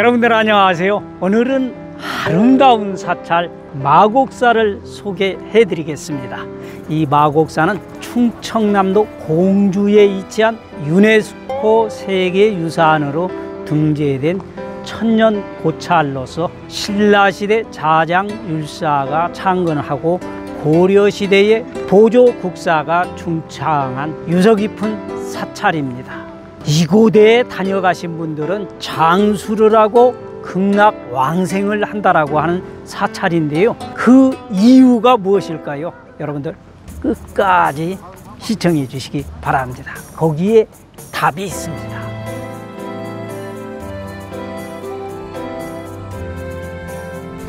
여러분들 안녕하세요. 오늘은 아름다운 사찰 마곡사를 소개해 드리겠습니다. 이 마곡사는 충청남도 공주에 위치한 유네스코 세계유산으로 등재된 천년 고찰로서 신라시대 자장 율사가 창건하고 고려시대의 보조국사가 중창한 유서 깊은 사찰입니다. 이곳에 다녀가신 분들은 장수를 하고 극락 왕생을 한다라고 하는 사찰인데요. 그 이유가 무엇일까요? 여러분들 끝까지 시청해 주시기 바랍니다. 거기에 답이 있습니다.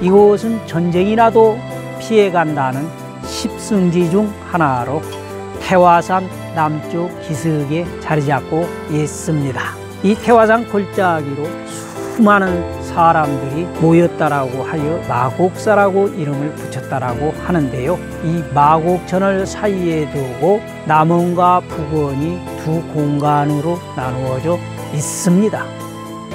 이곳은 전쟁이 나도 피해간다는 십승지 중 하나로 태화산 남쪽 기슭에 자리 잡고 있습니다. 이 태화산 골짜기로 수많은 사람들이 모였다라고 하여 마곡사라고 이름을 붙였다라고 하는데요. 이 마곡천을 사이에 두고 남원과 북원이 두 공간으로 나누어져 있습니다.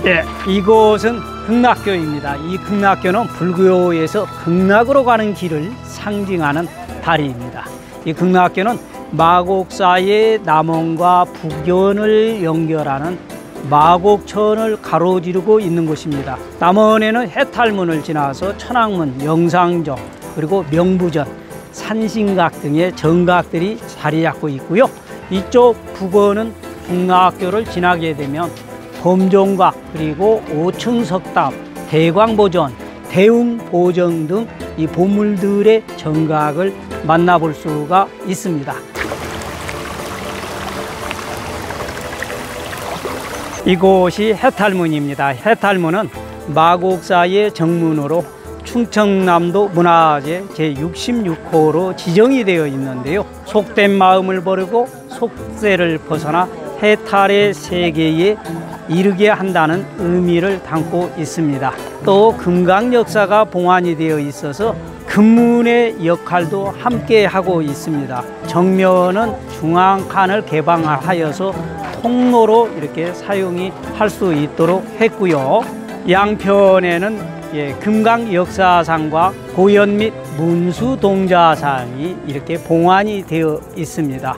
예, 이곳은 극락교입니다. 이 극락교는 불교에서 극락으로 가는 길을 상징하는 다리입니다. 이 극락교는 마곡사의 남원과 북연을 연결하는 마곡천을 가로지르고 있는 곳입니다. 남원에는 해탈문을 지나서 천왕문, 영상정, 그리고 명부전, 산신각 등의 정각들이 자리 잡고 있고요. 이쪽 북원은 북락교를 지나게 되면 범종각, 그리고 오층석답, 대광보전, 대웅보정 등 이 보물들의 정각을 만나볼 수가 있습니다. 이곳이 해탈문입니다. 해탈문은 마곡사의 정문으로 충청남도 문화재 제66호로 지정이 되어 있는데요. 속된 마음을 버리고 속세를 벗어나 해탈의 세계에 이르게 한다는 의미를 담고 있습니다. 또 금강 역사가 봉안이 되어 있어서 금문의 역할도 함께 하고 있습니다. 정면은 중앙칸을 개방하여서 통로로 이렇게 사용이 할 수 있도록 했고요. 양편에는 예, 금강 역사상과 고연 및 문수 동자상이 이렇게 봉안이 되어 있습니다.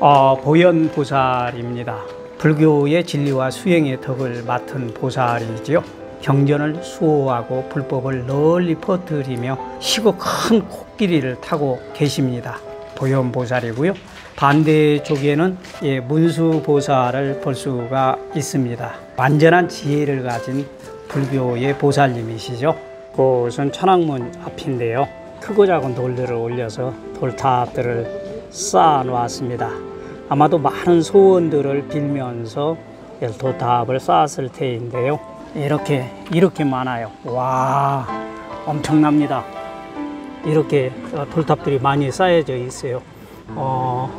어, 보현 보살입니다. 불교의 진리와 수행의 덕을 맡은 보살이지요. 경전을 수호하고 불법을 널리 퍼뜨리며 시고 큰 코끼리를 타고 계십니다. 보현보살이고요. 반대쪽에는 예, 문수보살을 볼 수가 있습니다. 완전한 지혜를 가진 불교의 보살님이시죠. 그곳은 천왕문 앞인데요. 크고 작은 돌들을 올려서 돌탑들을 쌓아 놓았습니다. 아마도 많은 소원들을 빌면서 돌탑을 쌓았을 테인데요. 이렇게 이렇게 많아요. 와 엄청납니다. 이렇게 돌탑들이 많이 쌓여져 있어요. 어,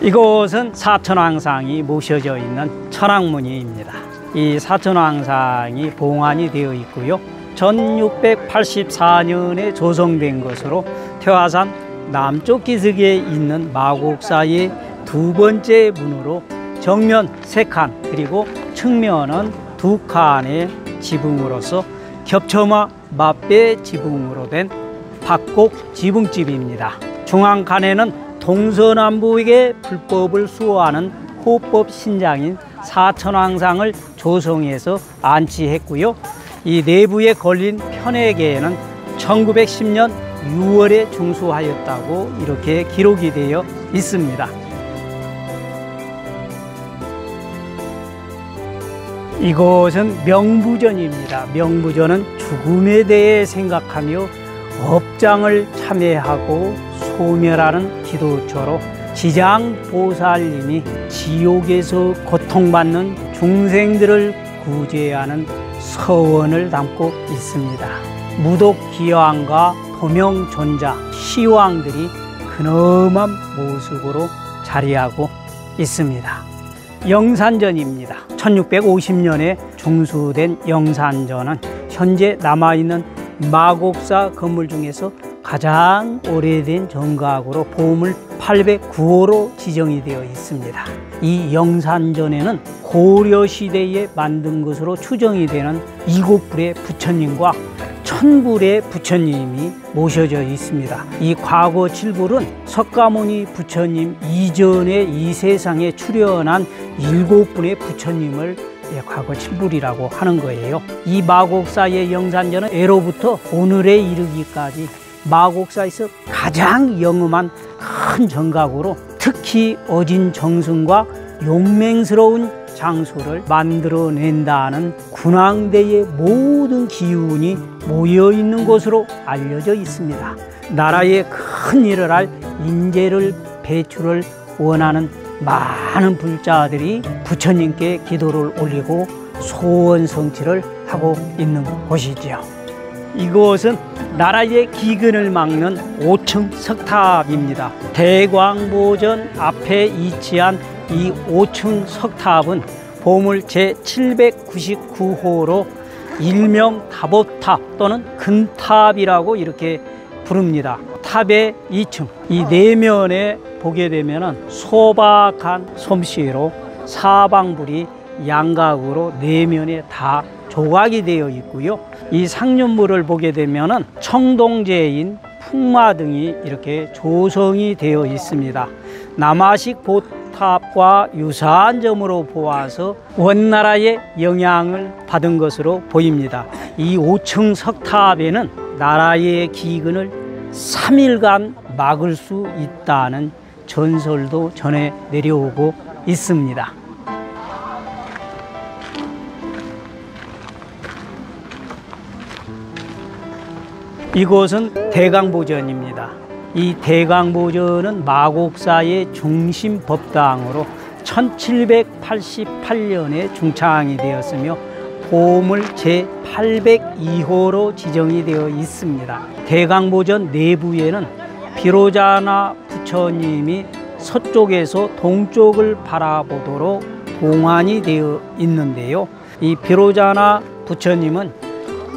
이곳은 사천왕상이 모셔져 있는 천왕문이입니다. 이 사천왕상이 봉안이 되어 있고요. 1684년에 조성된 것으로 태화산 남쪽 기슭에 있는 마곡사의 두 번째 문으로 정면 세 칸 그리고 측면은 두 칸의 지붕으로서 겹쳐마 맞배 지붕으로 된 박곡 지붕집입니다. 중앙 칸에는 동서남북의 불법을 수호하는 호법 신장인 사천왕상을 조성해서 안치했고요. 이 내부에 걸린 편액에는 1910년 6월에 중수하였다고 이렇게 기록이 되어 있습니다. 이곳은 명부전입니다. 명부전은 죽음에 대해 생각하며 업장을 참회하고 소멸하는 기도처로 지장보살님이 지옥에서 고통받는 중생들을 구제하는 서원을 담고 있습니다. 무독기왕과 도명존자, 시왕들이 근엄한 모습으로 자리하고 있습니다. 영산전입니다. 1650년에 중수된 영산전은 현재 남아있는 마곡사 건물 중에서 가장 오래된 정각으로 보물 809호로 지정이 되어 있습니다. 이 영산전에는 고려 시대에 만든 것으로 추정이 되는 일곱 불의 부처님과 천불의 부처님이 모셔져 있습니다. 이 과거 칠불은 석가모니 부처님 이전에 이 세상에 출현한 일곱 분의 부처님을 예, 과거 칠불이라고 하는 거예요. 이 마곡사의 영산전은 애로부터 오늘에 이르기까지 마곡사에서 가장 영험한 큰 정각으로 특히 어진 정승과 용맹스러운 장소를 만들어낸다는 군왕대의 모든 기운이 모여 있는 곳으로 알려져 있습니다. 나라에 큰 일을 할 인재를 배출을 원하는 많은 불자들이 부처님께 기도를 올리고 소원 성취를 하고 있는 곳이지요. 이곳은 나라의 기근을 막는 5층 석탑입니다. 대광보전 앞에 위치한 이 5층 석탑은 보물 제799호로 일명 다보탑 또는 근탑이라고 이렇게 부릅니다. 탑의 2층, 이 내면에 보게 되면 소박한 솜씨로 사방불이 양각으로 내면에 다 조각이 되어 있고요. 이 상륜물을 보게 되면 청동제인 풍마 등이 이렇게 조성이 되어 있습니다. 남아식 보 탑과 유사한 점으로 보아서 원나라의 영향을 받은 것으로 보입니다. 이 5층 석탑에는 나라의 기근을 3일간 막을 수 있다는 전설도 전해 내려오고 있습니다. 이곳은 대강보전입니다. 이 대강보전은 마곡사의 중심 법당으로 1788년에 중창이 되었으며 보물 제802호로 지정이 되어 있습니다. 대강보전 내부에는 비로자나 부처님이 서쪽에서 동쪽을 바라보도록 봉안이 되어 있는데요. 이 비로자나 부처님은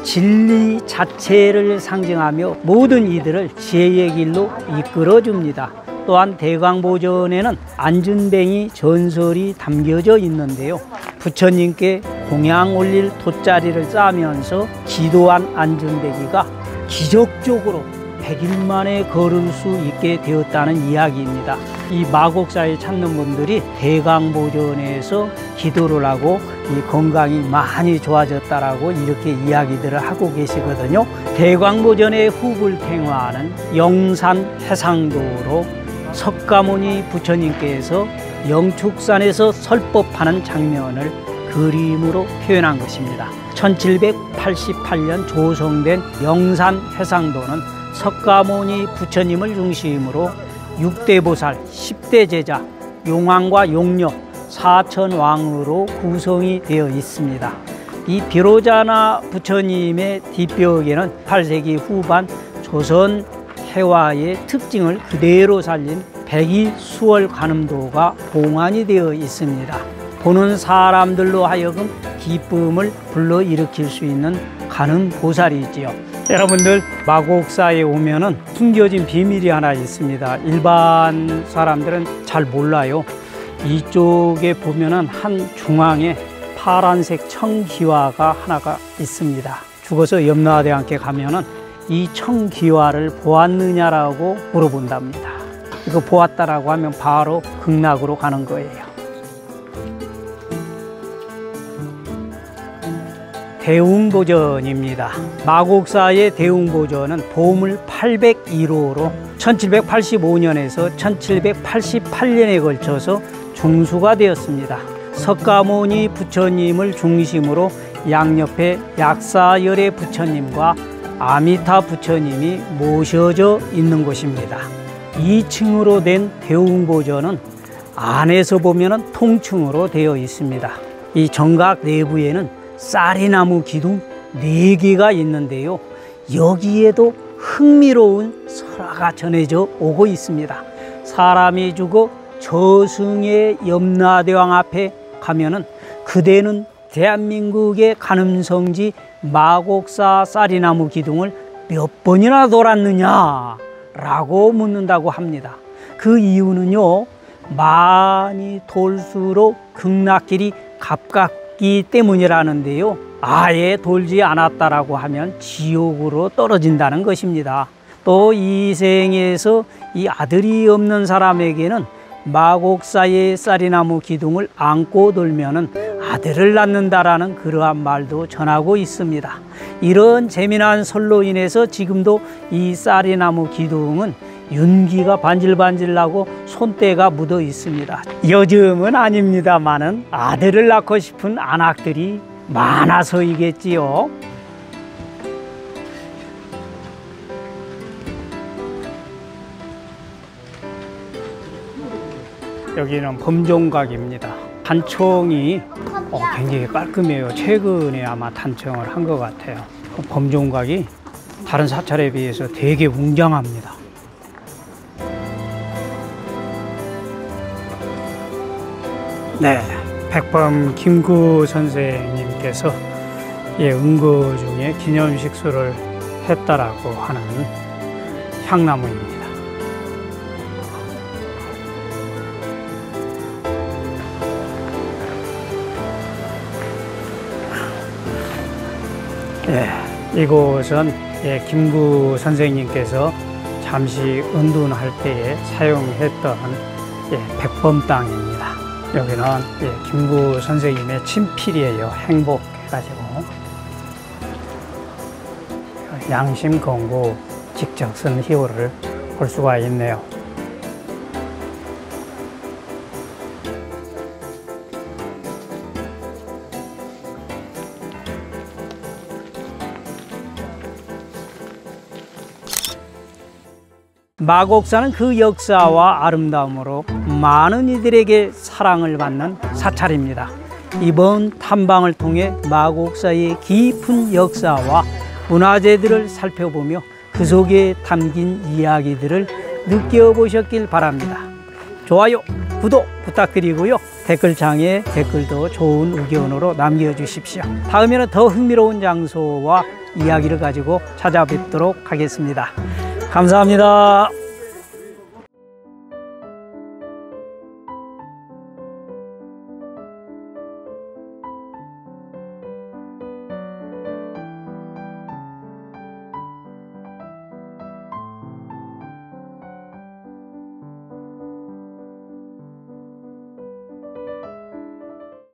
진리 자체를 상징하며 모든 이들을 지혜의 길로 이끌어 줍니다. 또한 대광보전에는 안준뱅이 전설이 담겨져 있는데요. 부처님께 공양 올릴 돗자리를 싸면서 기도한 안준뱅이가 기적적으로 100일 만에 걸을 수 있게 되었다는 이야기입니다. 이 마곡사에 찾는 분들이 대강보전에서 기도를 하고 이 건강이 많이 좋아졌다라고 이렇게 이야기들을 하고 계시거든요. 대광보전의 후불탱화는 영산 해상도로 석가모니 부처님께서 영축산에서 설법하는 장면을 그림으로 표현한 것입니다. 1788년 조성된 영산 해상도는 석가모니 부처님을 중심으로 6대 보살, 10대 제자, 용왕과 용녀, 사천 왕으로 구성이 되어 있습니다. 이 비로자나 부처님의 뒷벽에는 8세기 후반 조선 해화의 특징을 그대로 살린 백이 수월 관음도가 봉안이 되어 있습니다. 보는 사람들로 하여금 기쁨을 불러일으킬 수 있는 가는 보살이지요. 여러분들 마곡사에 오면은 숨겨진 비밀이 하나 있습니다. 일반 사람들은 잘 몰라요. 이쪽에 보면은 한 중앙에 파란색 청기화가 하나가 있습니다. 죽어서 염라대왕께 가면은 이 청기화를 보았느냐라고 물어본답니다. 이거 보았다라고 하면 바로 극락으로 가는 거예요. 대웅보전입니다. 마곡사의 대웅보전은 보물 801호로 1785년에서 1788년에 걸쳐서 중수가 되었습니다. 석가모니 부처님을 중심으로 양옆에 약사열의 부처님과 아미타 부처님이 모셔져 있는 곳입니다. 2층으로 된 대웅보전은 안에서 보면 통층으로 되어 있습니다. 이 정각 내부에는 쌀이나무 기둥 네개가 있는데요. 여기에도 흥미로운 설화가 전해져 오고 있습니다. 사람이 죽어 저승의 염라대왕 앞에 가면은 그대는 대한민국의 간음성지 마곡사 쌀이나무 기둥을 몇 번이나 돌았느냐 라고 묻는다고 합니다. 그 이유는요, 많이 돌수록 극락길이 가 깝기 때문이라는데요. 아예 돌지 않았다라고 하면 지옥으로 떨어진다는 것입니다. 또 이 생에서 이 아들이 없는 사람에게는 마곡사의 쌀이나무 기둥을 안고 돌면은 아들을 낳는다라는 그러한 말도 전하고 있습니다. 이런 재미난 설로 인해서 지금도 이 쌀이나무 기둥은 윤기가 반질반질 나고 손때가 묻어 있습니다. 요즘은 아닙니다만은 아들을 낳고 싶은 안악들이 많아서이겠지요. 여기는 범종각입니다. 단청이 어, 굉장히 깔끔해요. 최근에 아마 단청을 한 것 같아요. 범종각이 다른 사찰에 비해서 되게 웅장합니다. 네, 백범 김구 선생님께서 예, 은거 중에 기념식수를 했다라고 하는 향나무입니다. 예, 이곳은 예, 김구 선생님께서 잠시 은둔할 때에 사용했던 예, 백범 땅입니다. 여기는 예, 김구 선생님의 친필이에요. 행복 해가지고 양심 공고 직접 쓴 희호를 볼 수가 있네요. 마곡사는 그 역사와 아름다움으로 많은 이들에게 사랑을 받는 사찰입니다. 이번 탐방을 통해 마곡사의 깊은 역사와 문화재들을 살펴보며 그 속에 담긴 이야기들을 느껴보셨길 바랍니다. 좋아요, 구독 부탁드리고요. 댓글창에 댓글도 좋은 의견으로 남겨주십시오. 다음에는 더 흥미로운 장소와 이야기를 가지고 찾아뵙도록 하겠습니다. 감사합니다.